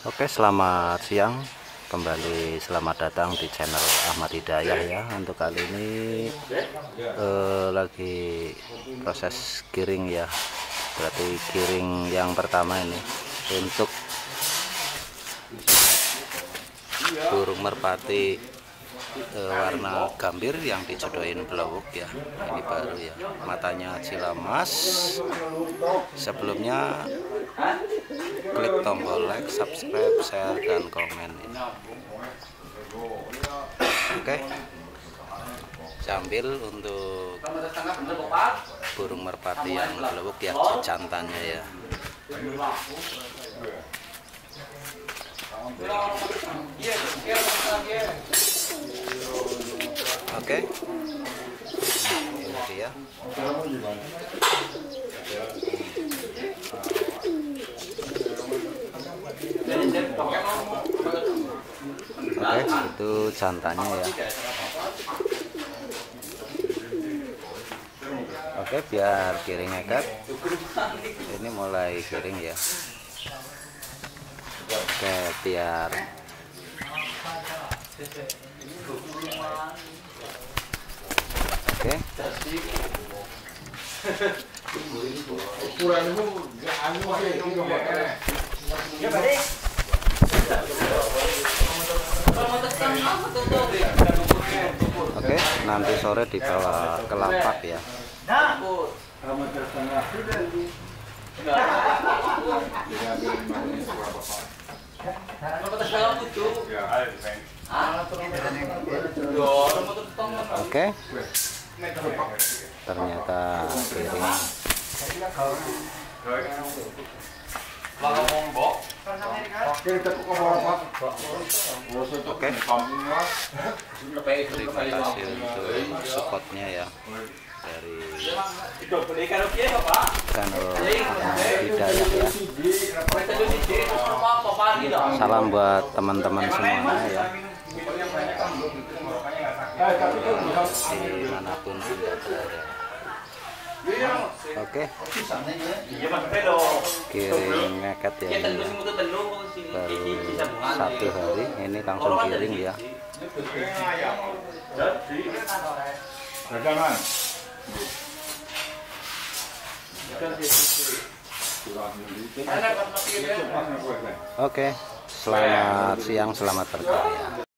Oke selamat siang. Kembali selamat datang di channel Ahmad Hidayah ya. Untuk kali ini eh, lagi proses giring ya. Berarti giring yang pertama ini untuk burung merpati eh, warna gambir yang dijodohin belawuk ya. Ini baru ya. Matanya cilamas sebelumnya klik tombol like subscribe share dan komen ya. oke. Sambil untuk burung merpati yang belawuk ya jantannya ya. Oke. Ini dia Oke, itu jantannya ya. Oke, biar kiring nekat. Ini mulai kiring ya. Oke, biar Oke. ukuran itu nggak anu aja itu Oke, nanti sore dibawa ke lapak ya. Oke. Ternyata piring. Oke Oke. Terima kasih untuk supportnya ya dari channel Ahmad Hidayah ya. Salam buat teman-teman semuanya ya di mana pun anda berada. Oke, kiring ngeket ya ini ya. baru satu hari ini langsung kiring ya. Oke, selamat siang, selamat berkarya.